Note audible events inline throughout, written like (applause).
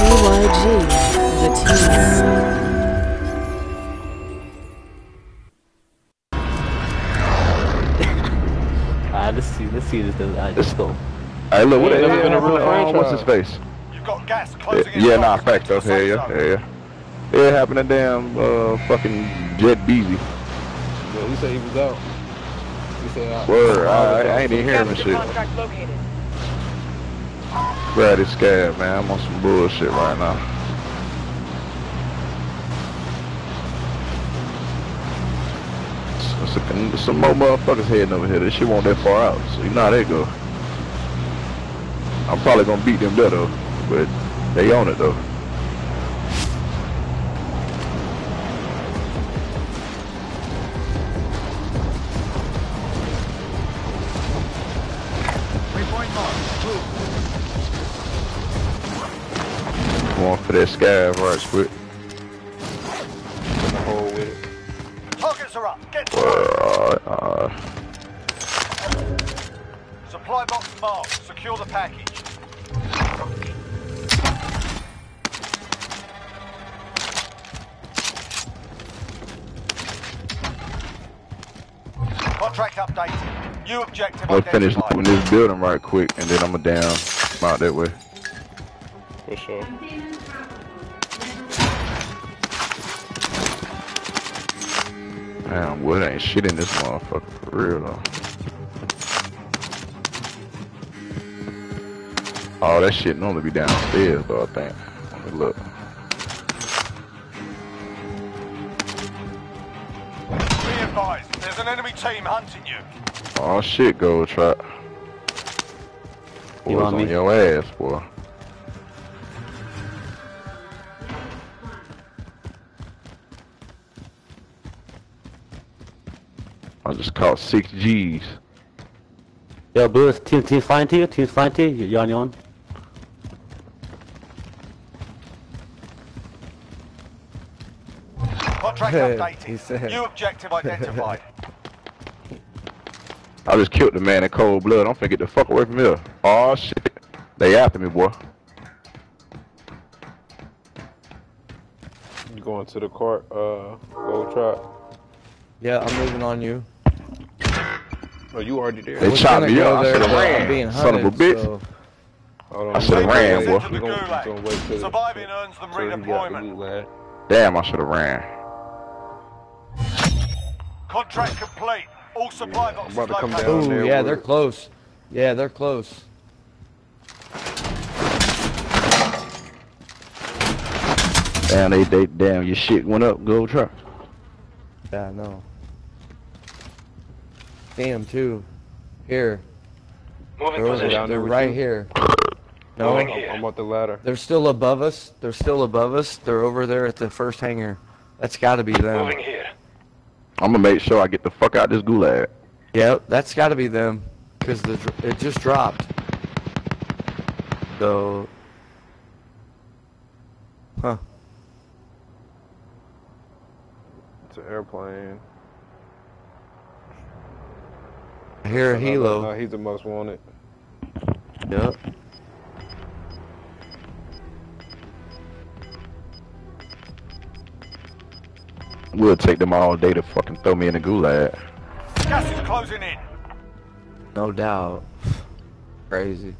TYG, the tease. (laughs) Alright, let's see, let's see this. Alright, let's go. Hey, look, what Yeah, the never been a real hell? uh, What's his face? You've got gas Yeah, in. yeah, nah, fact though. To Hell yeah, zone. yeah, yeah. It happened to damn uh fucking Jet Beezy. Yeah, he said he was out. He said out. Word, I, I ain't even hearing the Capture shit. This scab, man. I'm on some bullshit right now. S- s- Some more motherfuckers heading over here. This shit won't that far out, so you know how they go. I'm probably gonna beat them there though, but they own it though. For that scab right quick. in the hole with it. Targets are up. Get to Uh, work. uh, Supply box marked. Secure the package. Contract updated. New objective I'm gonna finish identified. with this building right quick, and then I'm gonna down out that way. For sure. Damn, what ain't shit in this motherfucker for real though. Oh, that shit normally be downstairs though, I think. Let me look. Be advised, there's an enemy team hunting you. Oh shit, Gold Trap. You Boys want on me? your ass, boy. I called six G's. Yo, Blue, team, team's flying to you? Team's flying to you? You on your own? Contract (laughs) updated. said- New objective identified. (laughs) I just killed the man in cold blood. I'm finna get the fuck away from here. Oh shit. They after me, boy. You going to the court, uh, gold trap. Yeah, I'm moving on you. Oh, you already there. They chopped me up. I shoulda ran. being Son of a bitch. so- I shoulda ran, wait, boy. We Into gonna, we gonna wait till Surviving earns them till he got the redeployment. loot. Damn, I should have ran. Contract complete. All supply boxes about to come located. down Ooh, there yeah, with they're it. close. Yeah, they're close. Damn, they, they, damn, your shit went up, gold truck. Yeah, I know. Damn, too. Here. Moving They're, position. down there they're right you? here. No, I'm, here. I'm up the ladder. they're still above us. They're still above us. They're over there at the first hangar. That's gotta be them. Moving here. I'm gonna make sure I get the fuck out of this gulag. Yep, that's gotta be them. Because the it just dropped. So. Huh. It's an airplane. I hear a No, no, helo. No, he's the most wanted. Yep. We'll take them all day to fucking throw me in the gulag. Gas is closing in. No doubt. Crazy.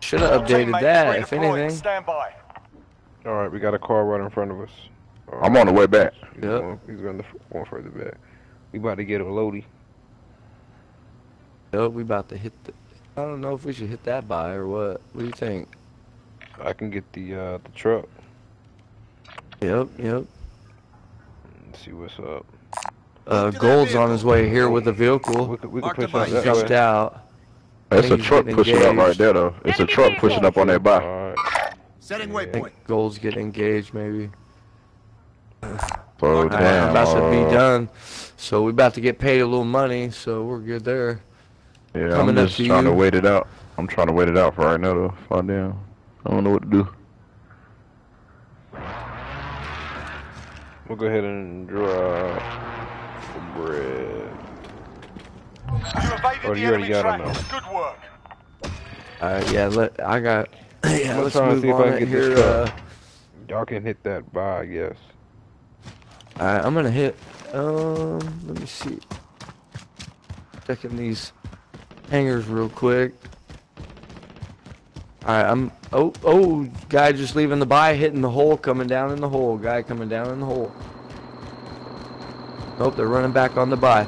Should have All updated that, if anything. Stand by. All right, we got a car right in front of us. All I'm on the way back. He's, Yep. going, he's going the one further back. We about to get a loady. Yep, we about to hit the. I don't know if we should hit that by or what. What do you think? I can get the uh, the truck. Yep, yep. Let's see what's up. Uh, Gold's on his way here with the vehicle. We could, we could push up that Jumped way. out. It's a truck getting pushing up right there though. It's a truck vehicle. pushing up on that All bike. right. Setting I waypoint. Gold's getting engaged maybe. So Alright, damn. about to be done. So we about to get paid a little money, so we're good there. Yeah, Coming I'm up just to trying you. to wait it out. I'm trying to wait it out for right now though. Fuck damn. I don't know what to do. We'll go ahead and draw some bread. You evaded Oh, the you already enemy got him, trackers. Good work. Uh, yeah, let I got (clears throat) yeah, let's and move see if I on can here. Uh. Y'all can hit that by, I guess. Alright, I'm gonna hit. Um, let me see. Checking these hangars real quick. Alright, I'm. Oh, oh, guy just leaving the buy, hitting the hole, coming down in the hole. Guy coming down in the hole. Nope, they're running back on the buy.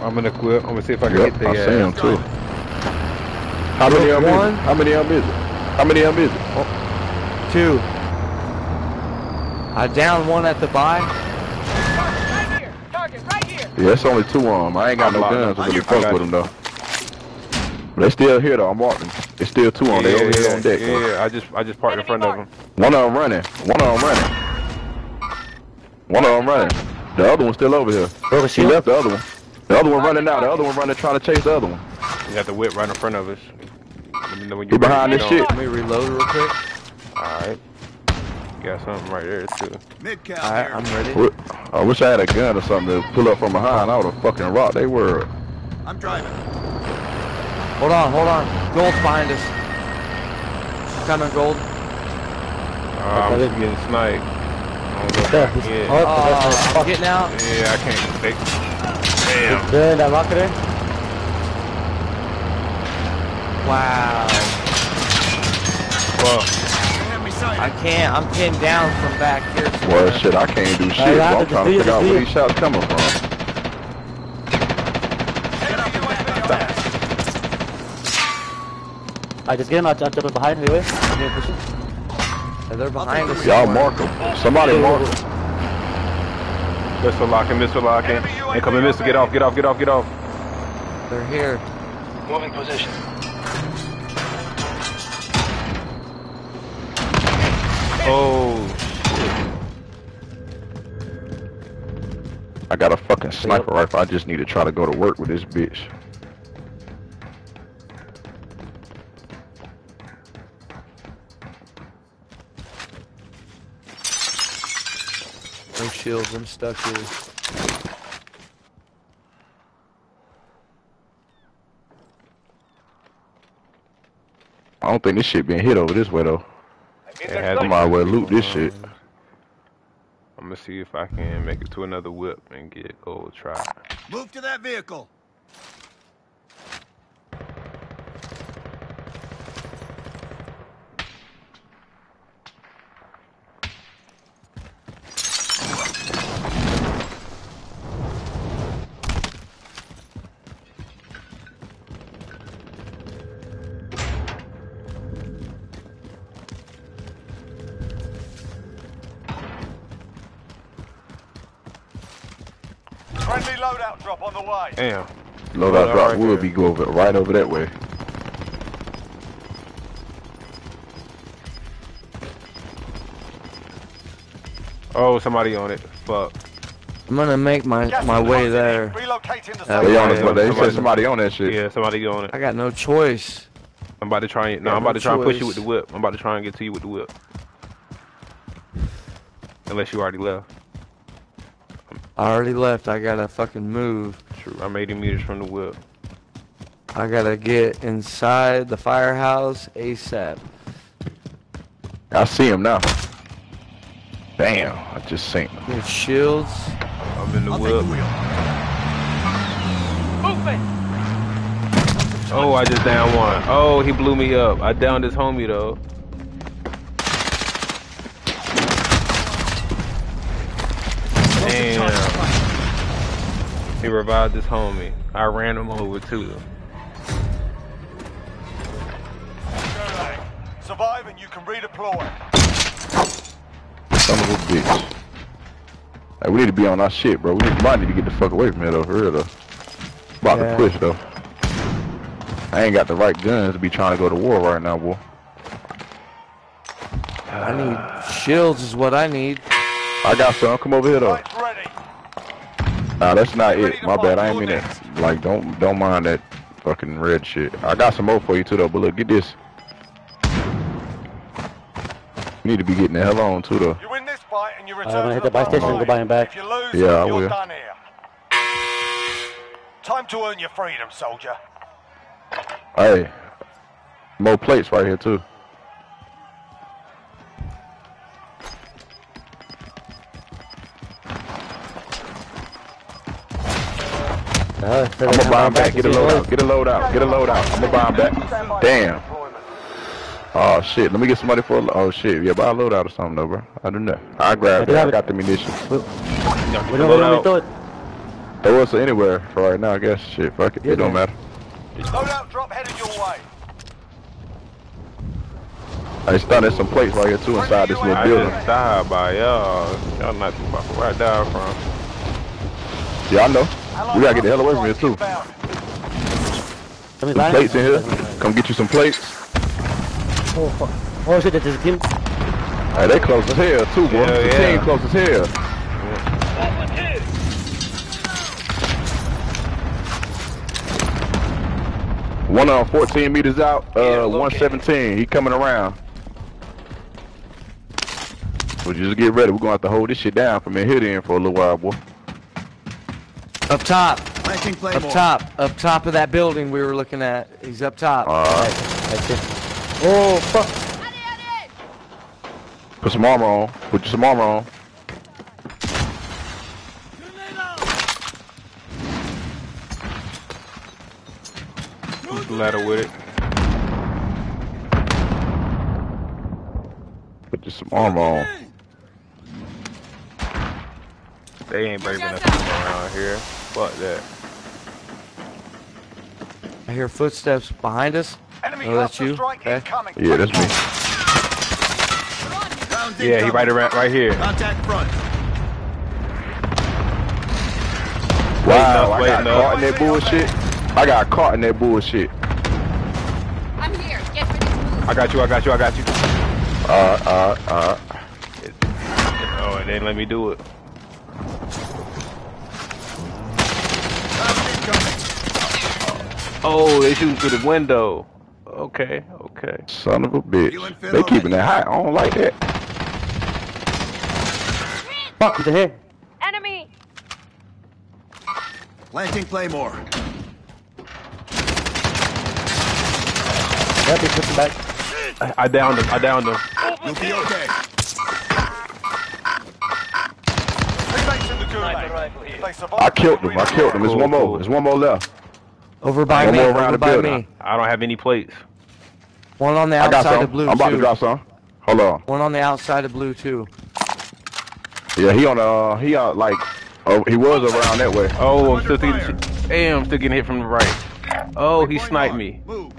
I'm gonna quit. I'm gonna see if I can Yep, hit the I see uh, him too. How many of them is One. it? How many of them is it? How many of them is it? Oh, two. I down one at the buy. Right here. Target right here. Yeah, it's only two of them. I ain't got no I'm guns to locked. really I fuck with you. them though. But they still here though. I'm walking. It's still two on. They over here on deck. Yeah, yeah, I just I just parked in front of them. One of them running. One of them running. One of them running. The other one's still over here. Broke a She shield. left the other one. The other one running out. The other one running trying to chase the other one. You got the whip right in front of us. Let me know when He behind ready. this shit. Let me reload real quick. Alright. You got something right there too. Alright, I'm ready. Wi- I wish I had a gun or something to pull up from behind. I would have fucking rocked they were. I'm driving. Hold on, hold on. Gold's behind us. Coming, Gold. Uh, I'm just getting sniped. I don't know if There. I can he's- get- Oh, Uh, I'm fuck. getting out. Yeah, I can't take. Damn. There in that rocket there. Wow. Fuck. I can't. I'm pinned down from back here. Well, somewhere. shit, I can't do shit. Hey, so I I'm trying to figure out where it. these shots coming from. I just get him. I jump up behind anyway. I'm. Yeah, They're behind us. Y'all somewhere. mark them. Somebody mark them. Missile locking, missile locking. Incoming missile. Get off, get off, get off, get off. They're here. Moving position. Oh, I got a fucking sniper rifle. I just need to try to go to work with this bitch. No shields. I'm stuck here. I don't think this shit been hit over this way though. It has I might as well loot this shit. I'm gonna see if I can make it to another whip and get gold try. Move to that vehicle. Friendly loadout drop on the way. Damn. Loadout Loadout drop right would be go over, right over that way. Oh, somebody on it. Fuck. I'm gonna make my Gas my way there. Relocating the That They safe on way. us, but they Somebody- said somebody on that shit. Yeah, somebody on it. I got no choice. I'm about to try and no, I'm about no to try and push you with the whip. I'm about to try and get to you with the whip. Unless you already left. I already left. I gotta fucking move. True. I'm 80 meters from the whip. I gotta get inside the firehouse ASAP. I see him now. Damn, I just seen him. Need shields. I'm in the whip. Oh, I just downed one. Oh, he blew me up. I downed his homie though. Damn. He revived his homie. I ran him over too. Gulag. Survive and you can redeploy. Son of a bitch. Hey, we need to be on our shit, bro. We need, might need to get the fuck away from here, though, for real, though. About Yeah. to push, though. I ain't got the right guns to be trying to go to war right now, boy. I need shields is what I need. I got some. Come over here, though. Lights ready. Nah, that's not Ready it. My bad. I ain't mean that. Like, don't don't mind that fucking red shit. I got some more for you, too, though. But look, get this. You need to be getting the hell on, too, though. You win this fight and you return gonna hit the the buy station and go buy him back. You lose, Yeah, I will. Time to earn your freedom, soldier. Hey, More plates right here too. Uh, I'm gonna buy him back. Get a load out. Get a load out. Get a load out. I'm gonna buy him back. Damn. Oh shit. Let me get somebody for a. Oh shit. Yeah, buy a load out or something though, bro. I don't know. I grab Yeah, that. I got the munitions. We Get don't load really out. throw it. Throw us anywhere for right now. I guess. Shit. Fuck it. Yeah, It don't man. matter. Loadout drop headed your way. I just thought there's some plates right here too inside this little I building. just died by y'all. Y'all not too far from where I died from. Yeah, I know. We gotta get the hell away from here too. Some Some plates in here. Come get you some plates. Oh, fuck. Oh shit, there's a team. Hey, they close as hell too, boy. Hell the yeah. team close as hell. One on 14 meters out, uh, 117. He coming around. So just get ready. We're gonna have to hold this shit down from in here then for a little while, boy. Up top. Planting Up top. Up top of that building we were looking at. He's up top. Alright. I see. Oh fuck. Put some armor on. Put some armor on. Who's the ladder with it? Put just some armor on. They ain't brave enough to come around here. Fuck that. I hear footsteps behind us. Enemy Oh, that's you? Okay. incoming. Yeah, that's me. Yeah, he right around, right here. Contact front. Wow, up, I got up. caught in that bullshit. I got caught in that bullshit. I'm here. Get ready to move. I got you, I got you, I got you. Uh, uh, uh. Oh, and they didn't let me do it. Oh, they shooting through the window. Okay, okay. Son of a bitch. They already. keeping that high. I don't like that. Fuck, he's in here. Enemy. Planting Claymore. Yep, he's pushing back. I, I downed him, I downed him. You'll be okay. Teammates in the gulag. If they survive, I killed they'll him. I killed him. There's Cool, one more. cool. There's one more left. Over by One me. more around Over the by building. me. I don't have any plates. One on the outside of blue I'm about too. to drop some. Hold on. One on the outside of blue too. Yeah, he on uh he on like oh he was around that way. Oh, I'm still getting, damn, I'm still getting hit from the right. Oh, he sniped me. Move.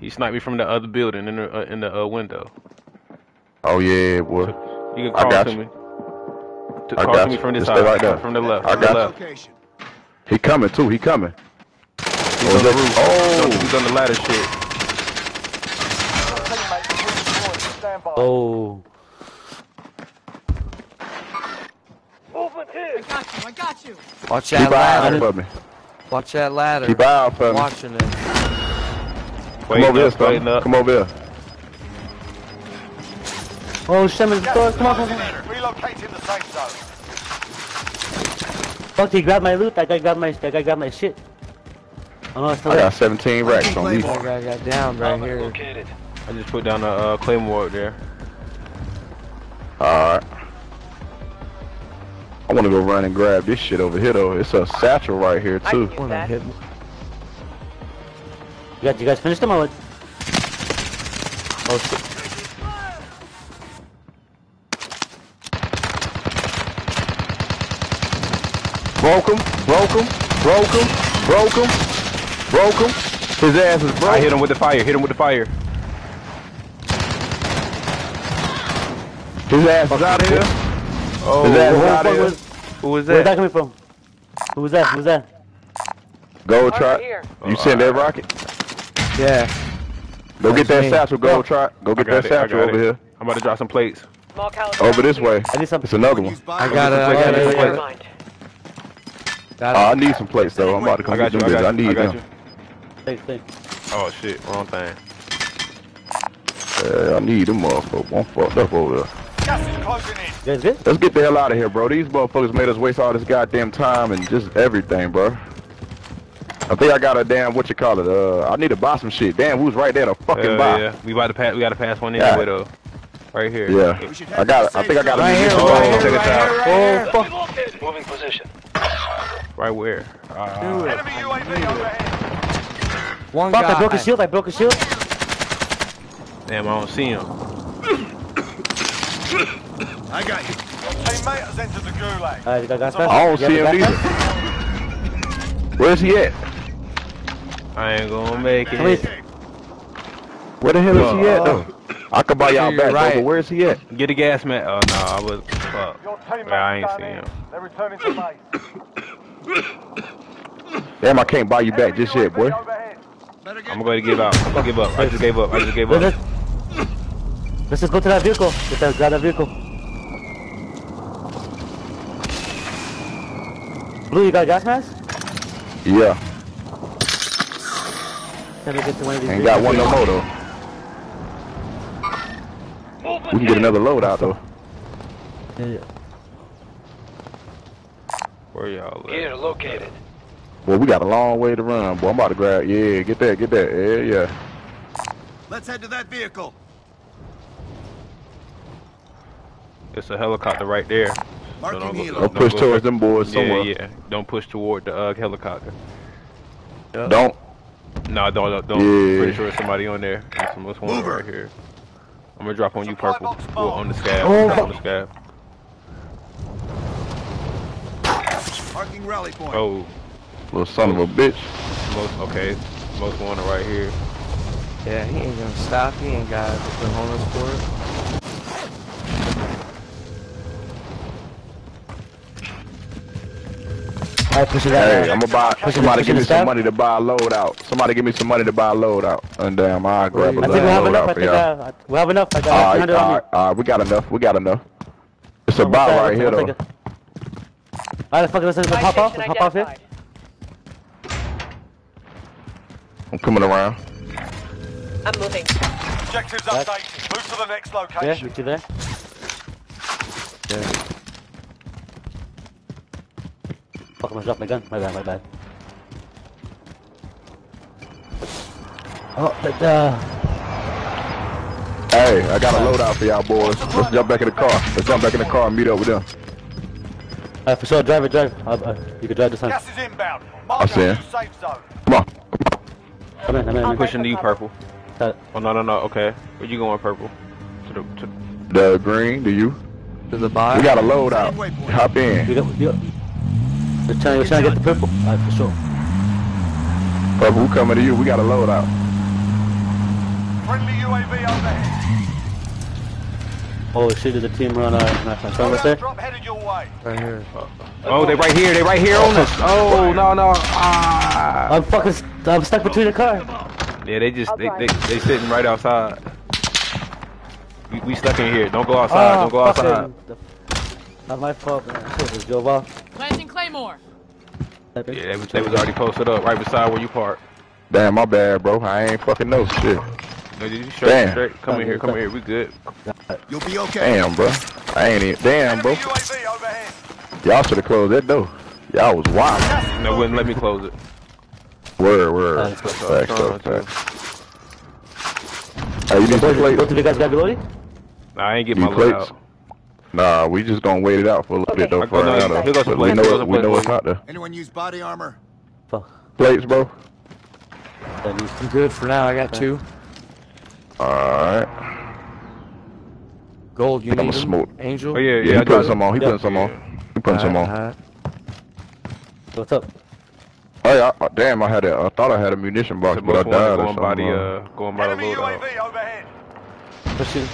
He sniped me from the other building in the uh, in the uh, window. Oh yeah, boy. You can I call got to you. me. To, I got to me you. from this Just side. right there. From the left. I from the got left. He coming too. He coming. He's Oh, on the roof. Oh. that- He's on the ladder shit. Teammates redeployed. Stand. Oh. I got you. I got you. Watch that an ladder. for me. Watch that ladder. Keep an eye out for me. Watching it. Come over here, up, waiting son. Come over here. Oh shit, I'm in the Gas store. is Come on, come closing on. in. Relocating the safe zone. Fuck, he grabbed my loot. That guy grabbed my, that guy grabbed my shit. Oh no, it's still I there. got 17 racks on me. That guy got down right here. I just put down a uh, claymore up there. Alright. I wanna go run and grab this shit over here though. It's a satchel right here too. When I hit You guys, you guys finished them or what? Oh shit. Broke him, broke him, broke him, broke him, broke him. His ass is broke. I hit him with the fire. Hit him with the fire. His ass is out of here. Oh, His ass oh, is Who, out of here. who, who was where's that that? coming from? Who was that? Who was that? Gold trot. here. You send that rocket? Yeah. Go get that me. satchel, gold trot. Go get that it. Satchel over it. here. I'm about to drop some plates. Over this way. I need some. It's another one. I got it. I Wait, got wait, it. Wait, I wait. got it. Uh, I need some plates though. I'm about to come got get you. I got I you. I need got them. you. Thanks, thanks. Oh shit, wrong thing. Yeah, I need them motherfuckers. I'm fucked up over there. Gas is closing in. You guys good? Let's get the hell out of here, bro. These motherfuckers made us waste all this goddamn time and just everything, bro. I think I got a damn what you call it. Uh, I need to buy some shit. Damn, who's right there to fucking Hell buy? yeah. We about to pass. We got to pass one Yeah. anyway though. Right here. Yeah, I got. I think I got a Right here, munition right here, check it out. right here, right here. Moving position. Right where? Uh, Do it. Enemy UAV overhead. One Fuck, guy. I broke a shield, I broke a shield. damn, I don't see him. (coughs) I got you. Your teammate has entered the gulag. Alright, you got gas I don't see him either. Where's he at? I ain't gonna make Come here. it. Where the hell is he at though? I can buy y'all back, your bro, right. but where's he at? Get a gas man. Oh no, I was. Fuck. Your teammate's Yeah, I ain't done see him. They're returning to base. Damn, I can't buy you back Enemy just yet, UAV boy. I'm gonna go to give up. I'm gonna give up. I just gave up. I just gave Let's, up. let's just go to that vehicle. Get that, grab that vehicle. Blue, you got a gas mask? Yeah, Can we get to one of these ain't got one no vehicles? more though. We can get another load out though. Yeah, yeah. Where y'all at? Gear located. Well, we got a long way to run, boy. I'm about to grab. Yeah, get that, get that. Yeah, yeah. Let's head to that vehicle. It's a helicopter right there. So don't go- helo. Don't push towards there. them boys somewhere. Yeah, yeah. Don't push toward the uh, helicopter. Don't. No, don't. don't, don't. Yeah. Pretty sure there's somebody on there. There's some- What's one Mover. right here? I'm gonna drop on you, purple. Well, on the scab. Oh, on the scab. Marking rally point. Oh, Little son of a bitch. most okay. Most wanted right here. Yeah, he ain't gonna stop. He ain't got the homeless for it. Alright, push it out. Hey, I'm gonna. Push Somebody give me some money to buy a load out. Somebody give me some money to buy a load out. And damn, I grab a I I think we load have enough. I out think uh, we have enough. I got All right, 300 all on me. all right. We got enough. We got enough. It's a Almost buy right here though. Take it. Alright, fuck it, let's, let's hop off. Let's hop off here. I'm coming around. I'm moving. Objectives updated. Move to the next Yeah, location. meet you there. Yeah. Fuck, I almost dropped my gun. My bad, my bad. Oh, but, uh, Hey, I got a loadout for y'all boys. Let's jump back in the car. Let's jump back in the car and meet up with them. Uh, for sure, drive it, drive. Uh, uh, you can drive this one. Gas is inbound. I see out him. to safe zone. Come on. Come in, come in. I'm pushing to you, purple. Uh, Oh no, no, no. Okay, where you going, purple? To the to. The green, do you? To the buy. We got a load out. Hop in. We got, we got. We're trying, we're trying to get the purple. Alright, for sure. Purple, we coming to you. We got a load out. Friendly UAV overhead. Oh shit, there's a team on our, on our front Loadout there. drop headed your way. Right here. Oh, they right here. They right here on us. Oh no, no. Ah. I'm fucking, st- I'm stuck between the car. Yeah, they just they they, they sitting right outside. We, we stuck in here. Don't go outside. Ah, Don't go outside. the- Not my fault, man. I should've just drove off. Planting Claymore. Yeah, they was, they was already posted up right beside where you parked. Damn, my bad, bro. I ain't fucking know shit. No, you straight, Damn. straight. Come in here. Come in here. We good. You'll be okay. Damn, bro. I ain't even. Damn, bro. Enemy UAV overhead. Y'all should have closed that door. Y'all was wild. No, wouldn't let me close it. Word, word. Uh, let's. Facts, though, facts. Hey, you need some Both plates? both of you guys got reloaded? Nah, I ain't get You my need load plates? out. Nah, we just gonna wait it out for a little bit though. I For go- no, right now, though. But we know goes we know plates it's for not there. Anyone use body armor? Fuck. Plates, bro. I'm good for now. I got two. All right. Gold, you I'ma need 'em? smoke. Angel? Oh yeah, Yeah, yeah. he I putting some on. He Yeah. putting some on. He putting some on. Alright, What's up? Oh yeah, I, damn! I had a. I thought I had a munition box, but I most wanted died or going by something. the uh, going by the Enemy load. UAV overhead. Pushing.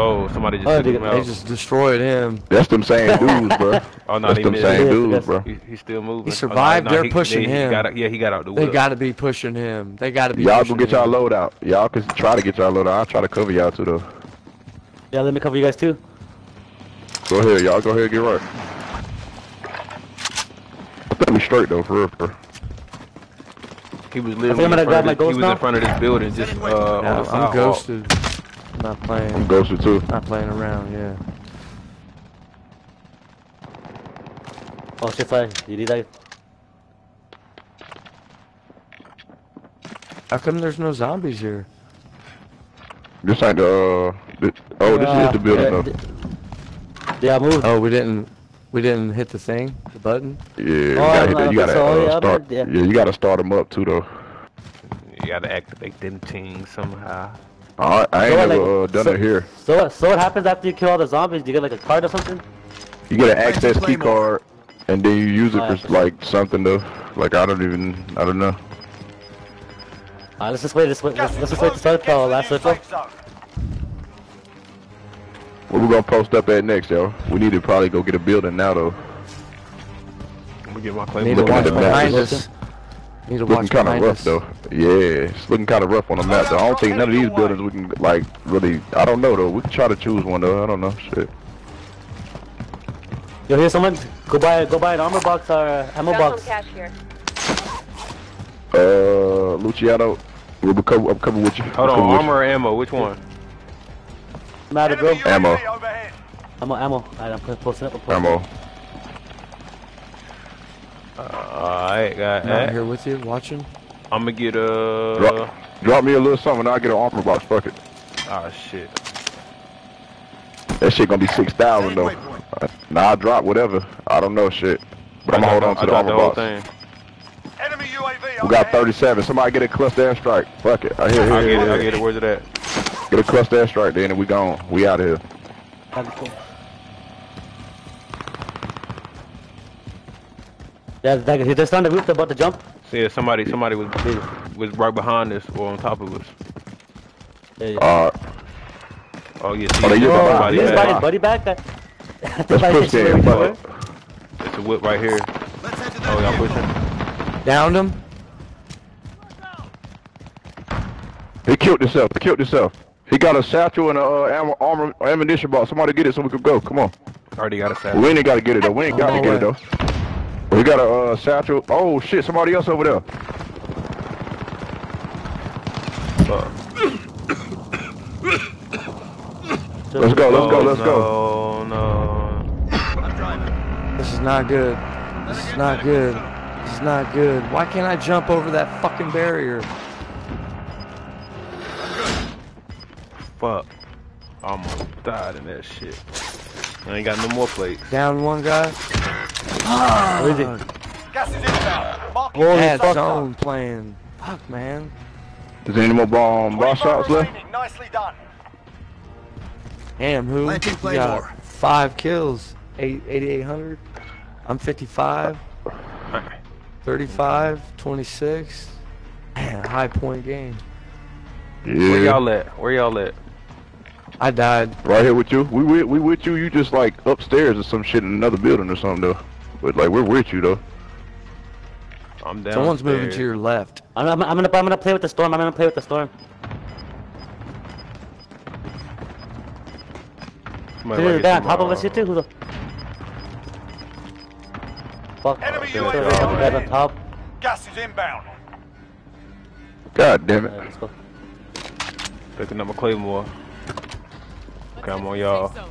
Oh, somebody just Oh, took they- him They just destroyed him. That's them same (laughs) dudes, bro. Oh no, That's they them missed. same Yeah, dudes, that's- bro. He, he's still moving. He Oh, no, survived, no, they're he- pushing he, he him. got out- yeah, he got out the They whip. got to be pushing him. They got to be. Y'all go pushing get y'all load out. Y'all can try to get y'all load out. I'll try to cover y'all too though. Yeah, let me cover you guys too. Go ahead, y'all. Go ahead, and get right. I think we straight though, for real. For real. He was think literally I'm in gonna front, grab of my this, he was now. in front of this building, just uh, on Yeah, the I'm sidewalk. ghosted. I'm not I'm playing. ghosted too. Not playing around. Yeah. Oh shit, sorry. You need that? How come there's no zombies here? This ain't the, uh, the, oh, this is the building yeah, though. Yeah, I moved. Oh, we didn't. We didn't hit the thing, the button. Yeah, you Oh, gotta, hit I that. you gotta so, uh, yeah, start. yeah. Yeah, you gotta start them up too though. You gotta activate them things somehow. I, I ain't So, never uh, done so- it here. So what? So what happens after you kill all the zombies? Do you get like a card or something? You get an access key card, and then you use it Alright. for like something though. Like I don't even, I don't know. Alright, let's just wait. Let's wait. Let's, let's just wait to start the to last circle. safe. Where we gonna post up at next, yo? We need to probably go get a building now though. I'm gonna get my Need claymore. to Looking watch at the behind map. Us. Need to Looking watch kind of rough us. though. Yeah, it's looking kind of rough on the map though. I don't think none of these buildings we can like really. I don't know though. We can try to choose one though. I don't know. Shit. Yo, here's someone. Go buy. Go buy an armor box or uh, ammo Got some box. cash here. Uh, Luciano, we'll be cover, I'm coming with you. Hold I'm on, coming with armor or ammo? Which one? Matter, bro. Enemy Ammo. UAV overhead. Ammo. Ammo. Alright, I'm posting up. I'm you. posting Ammo. up. Alright, got I'm out that. here with you, watching. I'm gonna get a. Drop, drop me a little something. and I'll get an armor box. Fuck it. Ah shit. That shit gonna be six thousand though. Uh, Nah, I drop whatever. I don't know shit. But I'm gonna hold on I to the dropped armor the box. thing. Enemy UAV We got 37. Somebody get a cluster airstrike. Fuck it. I hear, I hear, get it. I hear. get it. Where's it at? Get a cluster airstrike then, and we gone. We out of here. Alright, cool. Yeah, that, he just on the roof. They're about to jump. Yeah, somebody, somebody was was right behind us or on top of us. Yeah, yeah. Uh, Oh yeah, Oh, they see, use Oh, somebody he just back. got his buddy back. (laughs) let's push there. Fuck it. it's a whip right here. Oh, y'all pushing? Downed him. He killed himself. He killed himself. He got a satchel and a uh, ammo, armor, ammunition box. Somebody get it so we can go. Come on. Already got a satchel. We ain't got to get it though. We ain't got to my get it though. We got a uh, satchel. Oh shit! Somebody else over there. Uh, Let's go. Let's go. Let's go. Oh no. This is not good. This is not good. This is not good. Why can't I jump over that fucking barrier? Fuck. Almost died in that shit. I ain't got no more plates. Down one guy. Where is it? Gas is inbound. Marking Holy Bad fuck. zone playing. Fuck, man. Is there any more bomb boss 25 shots left? remaining. Nicely done. Damn, who? Planting You Claymore. got five kills. Eight, 8,800. I'm 55. 35, 26. Man, high point game. Where y'all at? Where y'all at? I died. Right here with you. We with we with you. You just like upstairs or some shit in another building or something though. But like we're with you though. I'm down. Someone's moving to your left. I'm, I'm, I'm gonna I'm gonna play with the storm. I'm gonna play with the storm. Dude, that top of us here too. Who's the? Fuck. Enemy UAV other guys on top. Gas is inbound. God damn it. Alright, let's go. Picking up my claymore. Okay, I'm on y'all. Safe zone.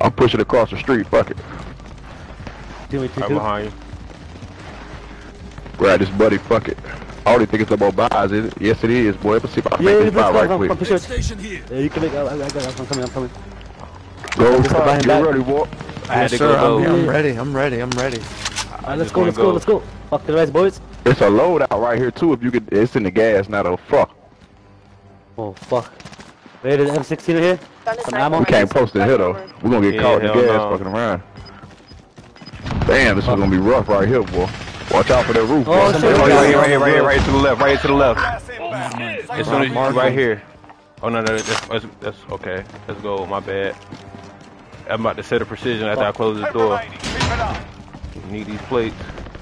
I'm pushing across the street. Fuck it. Two, me, two, Right two. behind you. Grab this buddy. Fuck it. I already think it's about buys, is it? Yes, it is, boy. Let's see if I can Yeah, make let's this buy right I'm, quick. I'm. Station here. Yeah, you can make. I, I, I, I'm coming. I'm coming. Go, Just buy him get back. ready, boy. I had Yes, to sir. go I'm, low. I'm ready. I'm ready. I'm ready. Alright, let's just go. wanna Let's go. go. Let's go. Fuck the rest, boys. It's a loadout right here too. If you could, it's in the gas now though. Fuck. Oh fuck. Wait, is M16 in here? Found a Some sniper ammo? We can't here. post it here though. We're gonna get Yeah, caught in the hell gas no. fucking around. Damn, this is gonna be rough right here, boy. Watch out for that roof. Oh, boy. shit. Right here, right here, right here, right here, right to the left, right here to the left. Gas. As soon as you right here. Oh no, no, that's, that's, that's okay. Let's go. My bad. I'm about to set a precision after I close this door. remaining. Keep it up. Need these plates.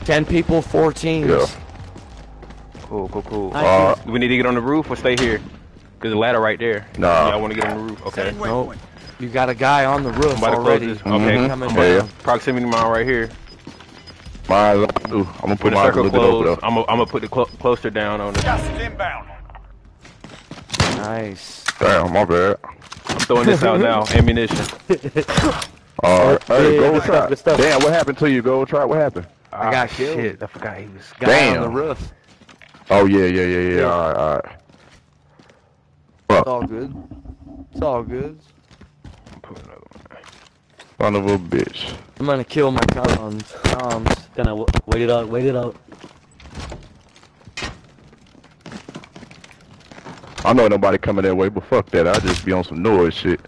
Ten people, four teams. Yeah. Cool, cool, cool. Uh, Do we need to get on the roof or stay here? Cause a ladder right there. Nah. Yeah, I want to get on the roof. Okay. Setting Nope. You got a guy on the roof I'm about to close already. this. Okay. Mhm. Coming Yeah, yeah. Proximity mine right here. Mine's up too. I'm gonna When put the mine a circle little bit over closed. I'm gonna I'm gonna put the clo closer down on it. Gas is inbound. Nice. Damn, my bad. I'm throwing this out now. (laughs) Ammunition. Alright, hey, yeah, go good stuff, try. good stuff. What happened to you? Go try. What happened? I got killed. Shit, I forgot he was. Guy Damn. on the roof. Oh yeah, yeah, yeah, yeah. All right, all right. It's all good. It's all good. Put another one. Son of a bitch. I'm gonna kill my cons. Comms. Gonna wait it out, wait it out. I know nobody coming that way, but fuck that. I just be on some noise shit.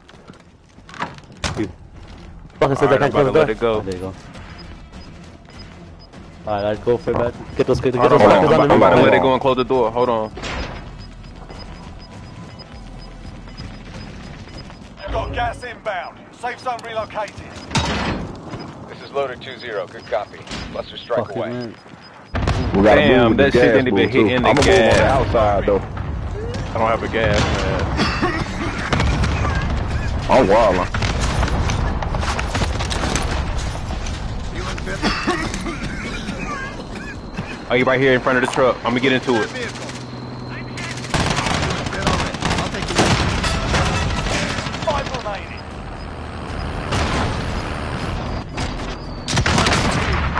Fucking said Alright, that I'm can't about to close let the it go. door. Oh, there you go. Alright, let's go for it. Get those, get Hold those on, fuckers I'm, on I'm the about to let it go and close the door. Hold on. Inbound. Safe zone relocated. This is loader 2-0. Good copy. Cluster strike Fuck away. man. We gotta Damn, move with that shit gas didn't even move, hit too. in the I'ma move on the outside though. I don't have a gas, man. (laughs) I'm wildin'. Oh, you right here in front of the truck. I'm gonna get into it. Five remaining.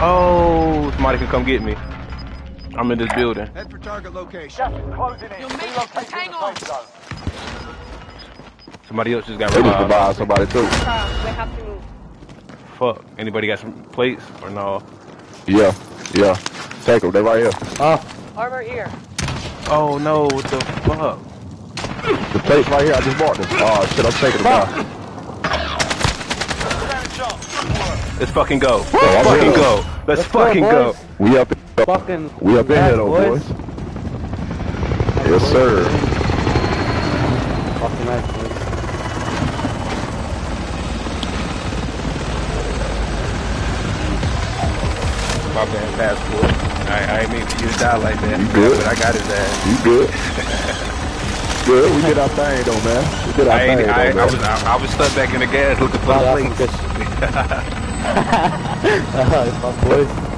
Oh, somebody can come get me. I'm in this building. Head for target location. Gas is closing in. You'll make it. Hang on. Somebody else just got They just revived. buy somebody too. Charles, we have to move. Fuck. Anybody got some plates or no? Yeah, yeah. Take them. They right here. Ah, Armor here. Oh no, what the fuck? The plates right here. I just bought them. Oh shit, I'm taking them down. Stand sharp. Good work. Let's fucking go. Let's fucking here. go. Let's Let's fucking go. boys. We up. fucking. We up in back, here though, boys. Yes, sir. Fucking right, boys. My bad, passport. I, I ain't mean for you to die like that. You good? But I got his ass. You good? (laughs) good. We did our thing though, man. We did our I, ain't, thing I, though, I man. was I, I was stuck back in the gas looking for the that's (laughs) plates. some good shit. Ah, Fuck, boys.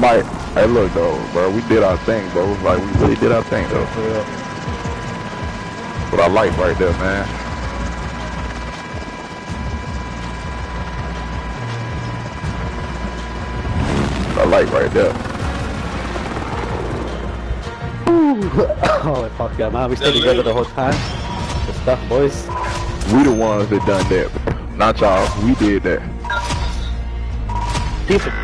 Mike, hey, look though, bro. We did our thing, bro. Like we really did our thing though. For real. What I like right there, man. What I like right there. (coughs) oh, fuck yeah, man. We stayed together the whole time. Good stuff, boys. We the ones that done that. Not y'all. We did that. Decent.